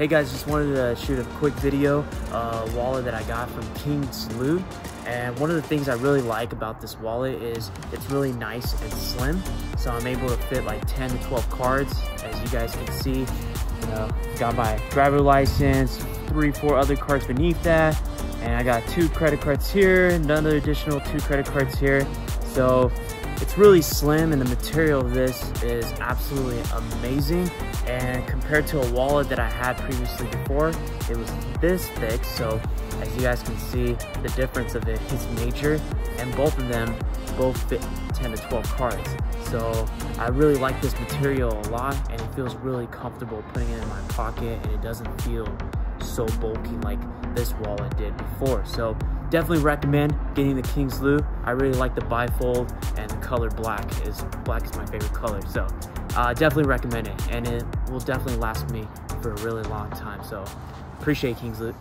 Hey guys, just wanted to shoot a quick video uh, wallet that I got from King's Loot. And one of the things I really like about this wallet is it's really nice and slim. So I'm able to fit like 10 to 12 cards. As you guys can see, you know, got my driver license, three, four other cards beneath that. And I got two credit cards here, another additional two credit cards here. So it's really slim and the material of this is absolutely amazing. And compared to a wallet that I had previously before, it was this thick. So as you guys can see, the difference of it is major. And both of them both fit 10 to 12 cards. So I really like this material a lot and it feels really comfortable putting it in my pocket and it doesn't feel so bulky like this wallet did before. So definitely recommend getting the King's Loot. I really like the bifold and the color black is black is my favorite color. So uh, definitely recommend it and it will definitely last me for a really long time. So appreciate King's Loot.